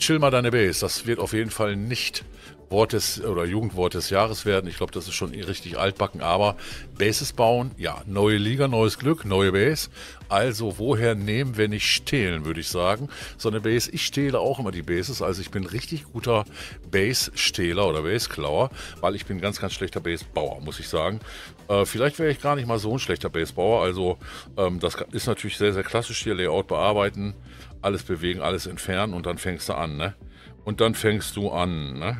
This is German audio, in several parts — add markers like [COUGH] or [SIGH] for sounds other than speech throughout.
chill mal deine Base. Das wird auf jeden Fall nicht Wort des oder Jugendwort des Jahres werden. Ich glaube, das ist schon richtig altbacken, aber Bases bauen, ja, neue Liga, neues Glück, neue Base. Also woher nehmen, wenn nicht stehlen, würde ich sagen. So eine Base, ich stehle auch immer die Bases, also ich bin richtig guter Base-Stehler oder Base-Klauer, weil ich bin ganz, ganz schlechter Base-Bauer, muss ich sagen. Äh, vielleicht wäre ich gar nicht mal so ein schlechter Base-Bauer, also ähm, das ist natürlich sehr, sehr klassisch hier, Layout bearbeiten, alles bewegen, alles entfernen und dann fängst du an, ne? Und dann fängst du an, ne?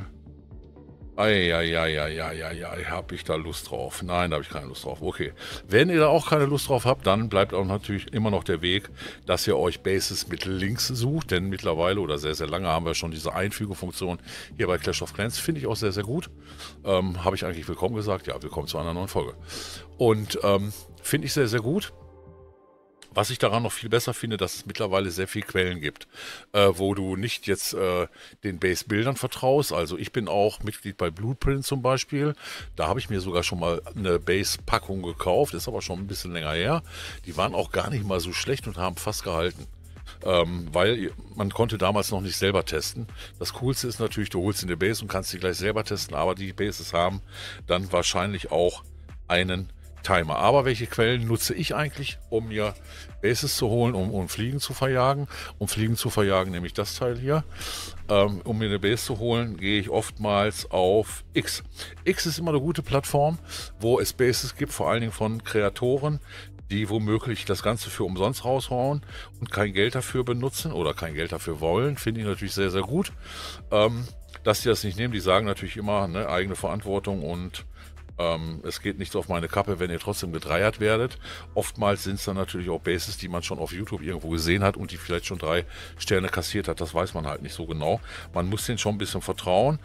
Eieieiei, habe ich da Lust drauf? Nein, da habe ich keine Lust drauf. Okay. Wenn ihr da auch keine Lust drauf habt, dann bleibt auch natürlich immer noch der Weg, dass ihr euch Bases mit Links sucht, denn mittlerweile oder sehr, sehr lange haben wir schon diese Einfügefunktion hier bei Clash of Clans. Finde ich auch sehr, sehr gut. Ähm, habe ich eigentlich willkommen gesagt? Ja, willkommen zu einer neuen Folge. Und ähm, finde ich sehr, sehr gut. Was ich daran noch viel besser finde, dass es mittlerweile sehr viele Quellen gibt, äh, wo du nicht jetzt äh, den Base-Bildern vertraust. Also ich bin auch Mitglied bei Blueprint zum Beispiel. Da habe ich mir sogar schon mal eine Base-Packung gekauft, ist aber schon ein bisschen länger her. Die waren auch gar nicht mal so schlecht und haben fast gehalten. Ähm, weil man konnte damals noch nicht selber testen. Das Coolste ist natürlich, du holst in die Base und kannst sie gleich selber testen, aber die Bases haben dann wahrscheinlich auch einen Timer. Aber welche Quellen nutze ich eigentlich, um mir Bases zu holen, um, um Fliegen zu verjagen? Um Fliegen zu verjagen, nämlich das Teil hier. Ähm, um mir eine Base zu holen, gehe ich oftmals auf X. X ist immer eine gute Plattform, wo es Bases gibt, vor allen Dingen von Kreatoren, die womöglich das Ganze für umsonst raushauen und kein Geld dafür benutzen oder kein Geld dafür wollen, finde ich natürlich sehr, sehr gut. Ähm, dass die das nicht nehmen, die sagen natürlich immer ne, eigene Verantwortung und ähm, es geht nichts auf meine Kappe, wenn ihr trotzdem gedreiert werdet. Oftmals sind es dann natürlich auch Bases, die man schon auf YouTube irgendwo gesehen hat und die vielleicht schon drei Sterne kassiert hat. Das weiß man halt nicht so genau. Man muss denen schon ein bisschen vertrauen.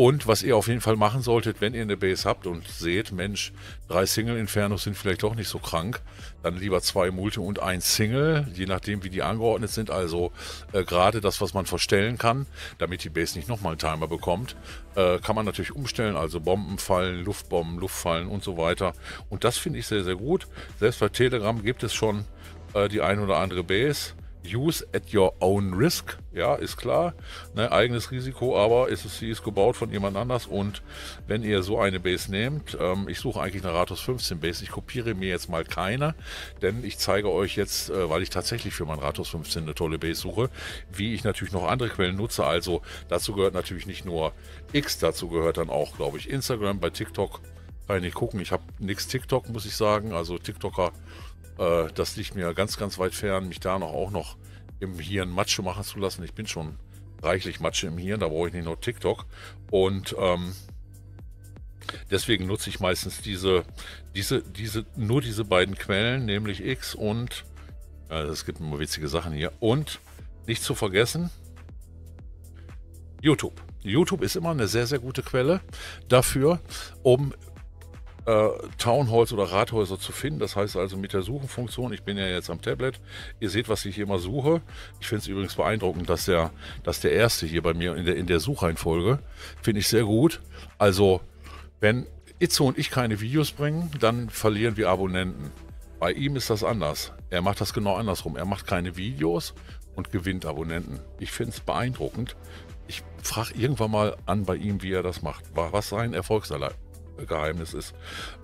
Und was ihr auf jeden Fall machen solltet, wenn ihr eine Base habt und seht, Mensch, drei Single-Infernos sind vielleicht doch nicht so krank, dann lieber zwei Multi und ein Single, je nachdem wie die angeordnet sind. Also äh, gerade das, was man verstellen kann, damit die Base nicht nochmal einen Timer bekommt, äh, kann man natürlich umstellen. Also Bomben fallen, Luftbomben, Luftfallen und so weiter. Und das finde ich sehr, sehr gut. Selbst bei Telegram gibt es schon äh, die ein oder andere Base. Use at your own risk, ja, ist klar, ne, eigenes Risiko, aber ist es, sie ist gebaut von jemand anders. Und wenn ihr so eine Base nehmt, ähm, ich suche eigentlich eine Ratos 15 Base, ich kopiere mir jetzt mal keine, denn ich zeige euch jetzt, äh, weil ich tatsächlich für mein Ratos 15 eine tolle Base suche, wie ich natürlich noch andere Quellen nutze, also dazu gehört natürlich nicht nur X, dazu gehört dann auch, glaube ich, Instagram, bei TikTok kann ich nicht gucken, ich habe nichts TikTok, muss ich sagen, also TikToker äh, das liegt mir ganz, ganz weit fern, mich da noch auch noch im Hirn Matsche machen zu lassen. Ich bin schon reichlich Matsche im Hirn, da brauche ich nicht nur TikTok. Und ähm, deswegen nutze ich meistens diese, diese, diese, nur diese beiden Quellen, nämlich X und es gibt immer witzige Sachen hier. Und nicht zu vergessen, YouTube. YouTube ist immer eine sehr, sehr gute Quelle dafür, um äh, Townhalls oder Rathäuser zu finden. Das heißt also mit der Suchenfunktion, ich bin ja jetzt am Tablet, ihr seht, was ich hier mal suche. Ich finde es übrigens beeindruckend, dass der, dass der erste hier bei mir in der, in der Suchreihenfolge, finde ich sehr gut. Also, wenn Itzo und ich keine Videos bringen, dann verlieren wir Abonnenten. Bei ihm ist das anders. Er macht das genau andersrum. Er macht keine Videos und gewinnt Abonnenten. Ich finde es beeindruckend. Ich frage irgendwann mal an bei ihm, wie er das macht. Was sein Erfolgserlebnis Geheimnis ist.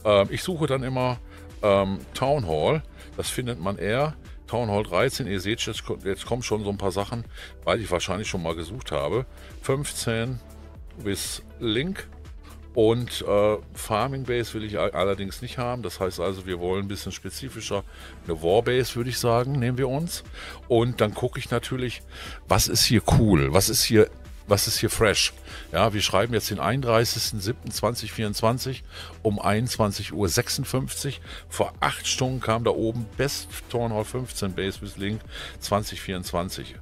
Ähm, ich suche dann immer ähm, Town Hall. Das findet man eher. Town Hall 13, ihr seht, jetzt, jetzt kommen schon so ein paar Sachen, weil ich wahrscheinlich schon mal gesucht habe. 15 bis Link. Und äh, Farming Base will ich allerdings nicht haben. Das heißt also, wir wollen ein bisschen spezifischer eine Warbase, würde ich sagen, nehmen wir uns. Und dann gucke ich natürlich, was ist hier cool, was ist hier was ist hier fresh? Ja, wir schreiben jetzt den 31.07.2024 um 21.56 Uhr. Vor acht Stunden kam da oben Best Town Hall 15 Base with Link 2024.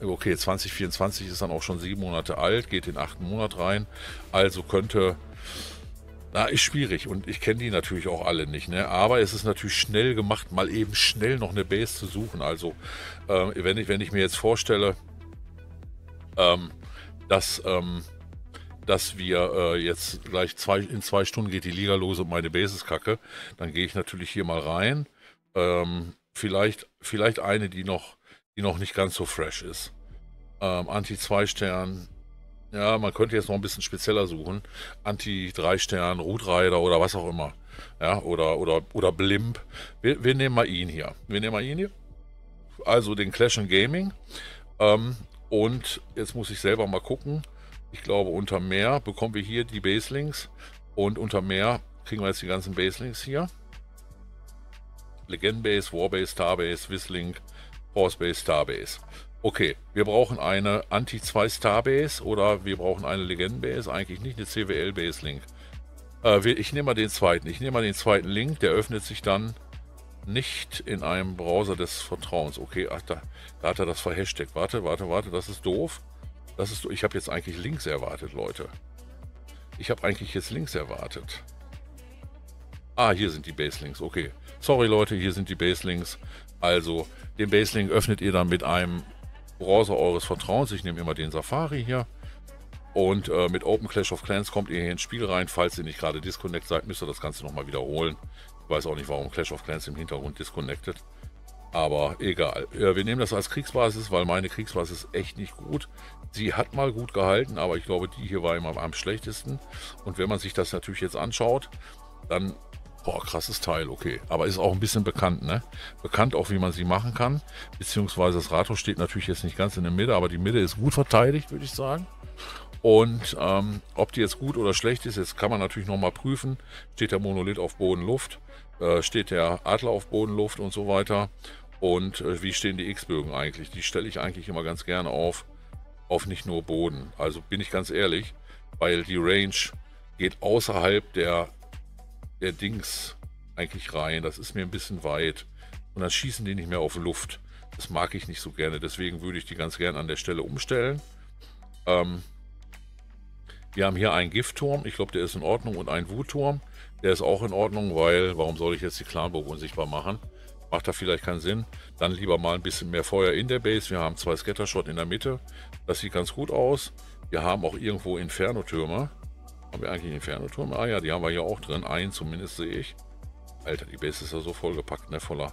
Okay, 2024 ist dann auch schon sieben Monate alt, geht in achten Monat rein. Also könnte na, ist schwierig und ich kenne die natürlich auch alle nicht, ne? Aber es ist natürlich schnell gemacht, mal eben schnell noch eine Base zu suchen. Also, äh, wenn, ich, wenn ich mir jetzt vorstelle, ähm, dass, ähm, dass wir äh, jetzt gleich zwei, in zwei Stunden geht die Liga los und meine Basis kacke, dann gehe ich natürlich hier mal rein. Ähm, vielleicht, vielleicht eine, die noch, die noch nicht ganz so fresh ist. Ähm, Anti-2-Stern. Ja, man könnte jetzt noch ein bisschen spezieller suchen. Anti-3-Stern, Root-Rider oder was auch immer. Ja, oder, oder, oder Blimp. Wir, wir, nehmen mal ihn hier. Wir nehmen mal ihn hier. Also den Clash and Gaming. Ähm, und jetzt muss ich selber mal gucken. Ich glaube, unter mehr bekommen wir hier die Baselinks. Und unter mehr kriegen wir jetzt die ganzen Baselinks hier. Legend Base, Warbase, Starbase, Whistling, Force Starbase. Okay, wir brauchen eine Anti-2 Starbase oder wir brauchen eine Legend-Base, eigentlich nicht eine CWL-Base-Link. Äh, ich nehme mal den zweiten. Ich nehme mal den zweiten Link, der öffnet sich dann nicht in einem Browser des Vertrauens. Okay, ach, da, da hat er das verhashtagt. Warte, warte, warte, das ist doof. Das ist, ich habe jetzt eigentlich Links erwartet, Leute. Ich habe eigentlich jetzt Links erwartet. Ah, hier sind die Baselinks. Okay. Sorry, Leute, hier sind die Baselinks. Also, den Baselink öffnet ihr dann mit einem Browser eures Vertrauens. Ich nehme immer den Safari hier. Und äh, mit Open Clash of Clans kommt ihr hier ins Spiel rein. Falls ihr nicht gerade disconnect seid, müsst ihr das Ganze nochmal wiederholen. Weiß auch nicht, warum Clash of Clans im Hintergrund disconnected. Aber egal. Ja, wir nehmen das als Kriegsbasis, weil meine Kriegsbasis ist echt nicht gut. Sie hat mal gut gehalten, aber ich glaube, die hier war immer am schlechtesten. Und wenn man sich das natürlich jetzt anschaut, dann Boah, krasses Teil, okay. Aber ist auch ein bisschen bekannt, ne? Bekannt auch, wie man sie machen kann. Beziehungsweise das Rathaus steht natürlich jetzt nicht ganz in der Mitte, aber die Mitte ist gut verteidigt, würde ich sagen. Und ähm, ob die jetzt gut oder schlecht ist, jetzt kann man natürlich nochmal prüfen. Steht der Monolith auf Boden, Luft? Äh, steht der Adler auf Boden, Luft und so weiter? Und äh, wie stehen die X-Bögen eigentlich? Die stelle ich eigentlich immer ganz gerne auf, auf nicht nur Boden. Also bin ich ganz ehrlich, weil die Range geht außerhalb der der Dings eigentlich rein. Das ist mir ein bisschen weit. Und dann schießen die nicht mehr auf Luft. Das mag ich nicht so gerne. Deswegen würde ich die ganz gerne an der Stelle umstellen. Ähm, wir haben hier einen Giftturm. Ich glaube, der ist in Ordnung. Und einen Wutturm. Der ist auch in Ordnung, weil warum soll ich jetzt die Clanburg unsichtbar machen? Macht da vielleicht keinen Sinn. Dann lieber mal ein bisschen mehr Feuer in der Base. Wir haben zwei Scattershot in der Mitte. Das sieht ganz gut aus. Wir haben auch irgendwo Inferno-Türme. Haben wir eigentlich Inferno-Turm? Ah ja, die haben wir hier auch drin. Einen zumindest sehe ich. Alter, die Base ist ja so vollgepackt, ne? Voller,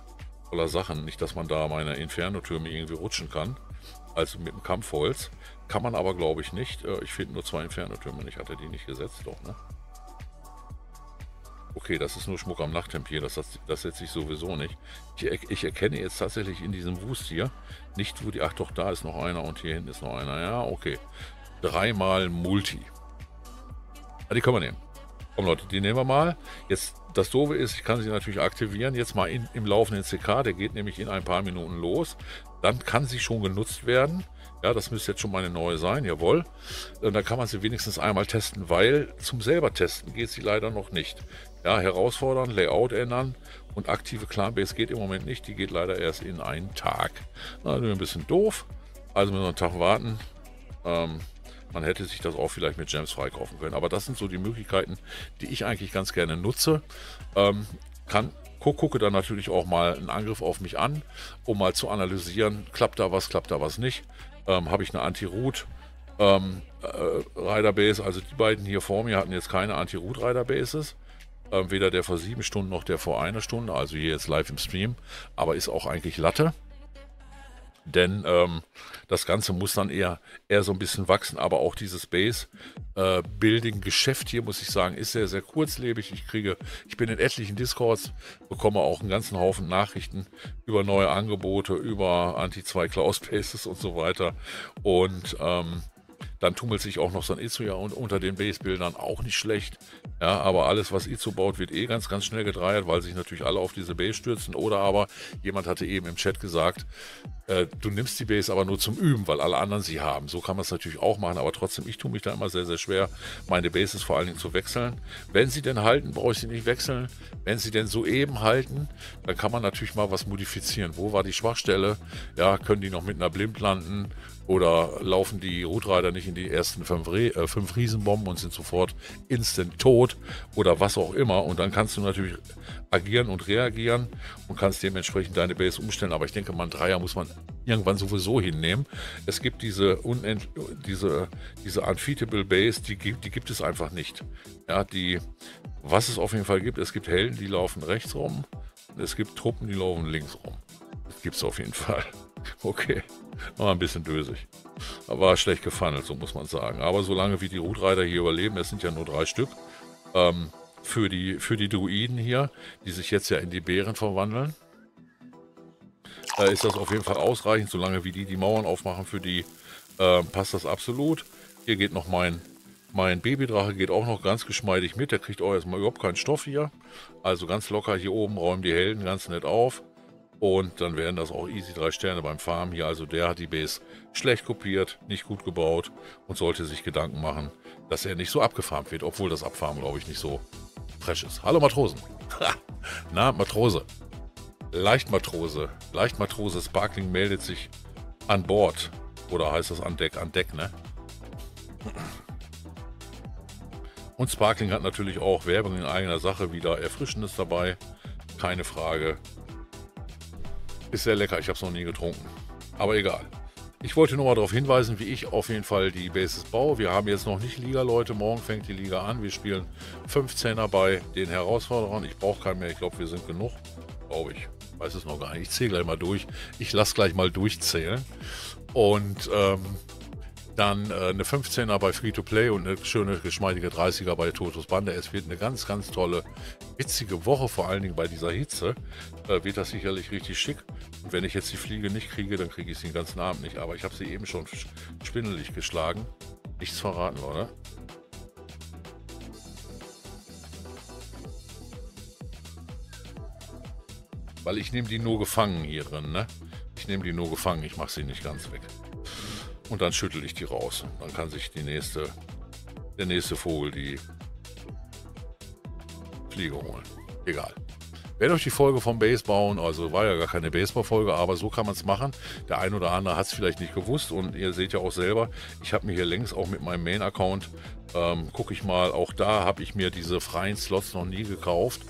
voller Sachen. Nicht, dass man da meine Inferno-Türme irgendwie rutschen kann. Also mit dem Kampfholz. Kann man aber, glaube ich, nicht. Äh, ich finde nur zwei Inferno-Türme. Ich hatte die nicht gesetzt, doch, ne? Okay, das ist nur Schmuck am Nachttempier. Das, das setze ich sowieso nicht. Ich, ich, erkenne jetzt tatsächlich in diesem Wust hier nicht, wo die... Ach doch, da ist noch einer und hier hinten ist noch einer. Ja, okay. Dreimal Multi. Ah, die können wir nehmen. Komm Leute, die nehmen wir mal. Jetzt, das Doofe ist, ich kann sie natürlich aktivieren. Jetzt mal in, im laufenden CK, der geht nämlich in ein paar Minuten los. Dann kann sie schon genutzt werden. Ja, das müsste jetzt schon meine neue sein, jawohl. Und dann kann man sie wenigstens einmal testen, weil zum selber testen geht sie leider noch nicht. Ja, herausfordern, Layout ändern und aktive Clanbase geht im Moment nicht. Die geht leider erst in einen Tag. Na, ein bisschen doof. Also müssen wir einen Tag warten. Ähm, man hätte sich das auch vielleicht mit Gems freikaufen können. Aber das sind so die Möglichkeiten, die ich eigentlich ganz gerne nutze. Ähm, kann, gucke dann natürlich auch mal einen Angriff auf mich an, um mal zu analysieren, klappt da was, klappt da was nicht. Ähm, Habe ich eine Anti-Root ähm, äh, Rider Base, also die beiden hier vor mir hatten jetzt keine Anti-Root Rider Bases. Ähm, weder der vor sieben Stunden noch der vor einer Stunde, also hier jetzt live im Stream, aber ist auch eigentlich Latte. Denn ähm, das Ganze muss dann eher, eher so ein bisschen wachsen, aber auch dieses Base-Building-Geschäft äh, hier, muss ich sagen, ist sehr, sehr kurzlebig. Ich kriege, ich bin in etlichen Discords, bekomme auch einen ganzen Haufen Nachrichten über neue Angebote, über Anti-2-Cloud-Spaces und so weiter. Und ähm, dann tummelt sich auch noch so ein Itzu unter den Base-Bildern auch nicht schlecht. Ja, aber alles, was Itzu baut, wird eh ganz, ganz schnell gedreiert, weil sich natürlich alle auf diese Base stürzen. Oder aber jemand hatte eben im Chat gesagt, äh, du nimmst die Base aber nur zum Üben, weil alle anderen sie haben. So kann man es natürlich auch machen, aber trotzdem, ich tue mich da immer sehr, sehr schwer, meine Bases vor allen Dingen zu wechseln. Wenn sie denn halten, brauche ich sie nicht wechseln. Wenn sie denn soeben halten, dann kann man natürlich mal was modifizieren. Wo war die Schwachstelle? Ja, können die noch mit einer Blimp landen? Oder laufen die Rootreiter nicht in die ersten fünf, äh, fünf Riesenbomben und sind sofort instant tot oder was auch immer. Und dann kannst du natürlich agieren und reagieren und kannst dementsprechend deine Base umstellen. Aber ich denke, mal ein Dreier muss man irgendwann sowieso hinnehmen. Es gibt diese, Unend diese, diese Unfeatable Base, die, die gibt es einfach nicht. Ja, die, was es auf jeden Fall gibt, es gibt Helden, die laufen rechts rum. Es gibt Truppen, die laufen links rum. Das gibt es auf jeden Fall. [LAUGHS] Okay, mal ein bisschen dösig. war schlecht gefunnelt, so muss man sagen. Aber solange wie die Rootreiter hier überleben, es sind ja nur drei Stück, ähm, für, die, für die Druiden hier, die sich jetzt ja in die Bären verwandeln, äh, ist das auf jeden Fall ausreichend. Solange wie die die Mauern aufmachen, für die äh, passt das absolut. Hier geht noch mein, mein Babydrache, geht auch noch ganz geschmeidig mit. Der kriegt auch erstmal überhaupt keinen Stoff hier. Also ganz locker hier oben räumen die Helden ganz nett auf. Und dann werden das auch easy drei Sterne beim Farm hier. Also der hat die Base schlecht kopiert, nicht gut gebaut und sollte sich Gedanken machen, dass er nicht so abgefarmt wird. Obwohl das Abfarmen, glaube ich, nicht so fresh ist. Hallo Matrosen. Na, Matrose. Leichtmatrose. Leichtmatrose Sparkling meldet sich an Bord. Oder heißt das an Deck? An Deck, ne? Und Sparkling hat natürlich auch Werbung in eigener Sache wieder Erfrischendes dabei. Keine Frage. Ist sehr lecker, ich habe es noch nie getrunken. Aber egal. Ich wollte nur mal darauf hinweisen, wie ich auf jeden Fall die Bases baue. Wir haben jetzt noch nicht Liga, Leute. Morgen fängt die Liga an. Wir spielen 15er bei den Herausforderern. Ich brauche keinen mehr. Ich glaube, wir sind genug. Glaube ich. Weiß es noch gar nicht. Ich zähle gleich mal durch. Ich lasse gleich mal durchzählen. Und ähm, dann äh, eine 15er bei Free-to-Play und eine schöne, geschmeidige 30er bei Totos Bande. Es wird eine ganz, ganz tolle, witzige Woche, vor allen Dingen bei dieser Hitze. Äh, wird das sicherlich richtig schick. Und wenn ich jetzt die Fliege nicht kriege, dann kriege ich sie den ganzen Abend nicht. Aber ich habe sie eben schon spindelig geschlagen. Nichts verraten, oder? Weil ich nehme die nur gefangen hier drin, ne? Ich nehme die nur gefangen, ich mache sie nicht ganz weg. Und dann schüttel ich die raus. Dann kann sich die nächste, der nächste Vogel die Fliege holen. Egal. Wenn euch die Folge vom Base bauen, also war ja gar keine Baseball-Folge, aber so kann man es machen. Der ein oder andere hat es vielleicht nicht gewusst und ihr seht ja auch selber, ich habe mir hier längst auch mit meinem Main-Account, ähm, gucke ich mal, auch da habe ich mir diese freien Slots noch nie gekauft,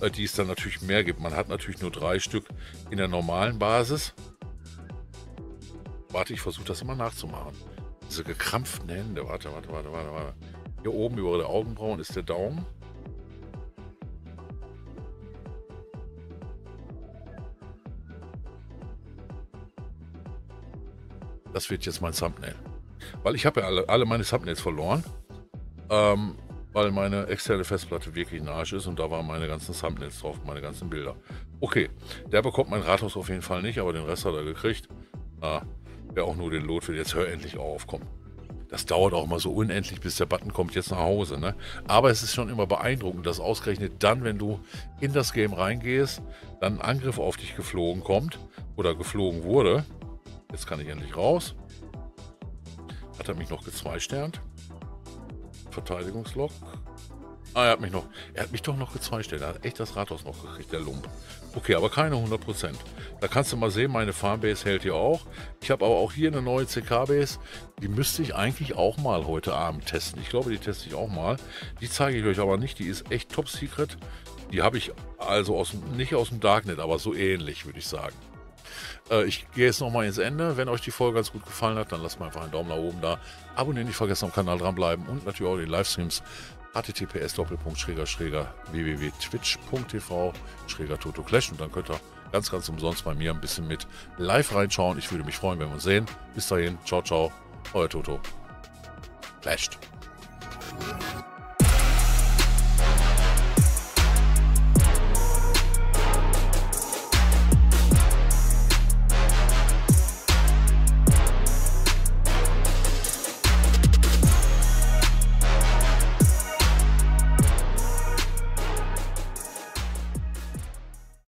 äh, die es dann natürlich mehr gibt. Man hat natürlich nur drei Stück in der normalen Basis Warte, ich versuche das immer nachzumachen. Diese gekrampften Hände. Warte, warte, warte, warte, warte. Hier oben über der Augenbrauen ist der Daumen. Das wird jetzt mein Thumbnail. Weil ich habe ja alle, alle meine Thumbnails verloren. Ähm, weil meine externe Festplatte wirklich ein Arsch ist und da waren meine ganzen Thumbnails drauf, meine ganzen Bilder. Okay, der bekommt mein Rathaus auf jeden Fall nicht, aber den Rest hat er gekriegt. Ah, Wer auch nur den Lot will, jetzt hör endlich auf, komm. Das dauert auch mal so unendlich, bis der Button kommt jetzt nach Hause. Ne? Aber es ist schon immer beeindruckend, dass ausgerechnet dann, wenn du in das Game reingehst, dann ein Angriff auf dich geflogen kommt oder geflogen wurde. Jetzt kann ich endlich raus. Hat er mich noch gezweisternt? Verteidigungslog. Ah, er hat mich noch, er hat mich doch noch gezweistellt. Er hat echt das Rathaus noch gekriegt, der Lump. Okay, aber keine 100%. Da kannst du mal sehen, meine Farmbase hält hier auch. Ich habe aber auch hier eine neue CK-Base. Die müsste ich eigentlich auch mal heute Abend testen. Ich glaube, die teste ich auch mal. Die zeige ich euch aber nicht. Die ist echt top secret. Die habe ich also aus, nicht aus dem Darknet, aber so ähnlich, würde ich sagen. Äh, ich gehe jetzt nochmal ins Ende. Wenn euch die Folge ganz gut gefallen hat, dann lasst mal einfach einen Daumen nach oben da. Abonnieren nicht vergessen, am Kanal dranbleiben und natürlich auch die Livestreams https www.twitch.tv Toto Clash und dann könnt ihr ganz, ganz umsonst bei mir ein bisschen mit live reinschauen. Ich würde mich freuen, wenn wir uns sehen. Bis dahin, ciao, ciao, euer Toto. Clashed.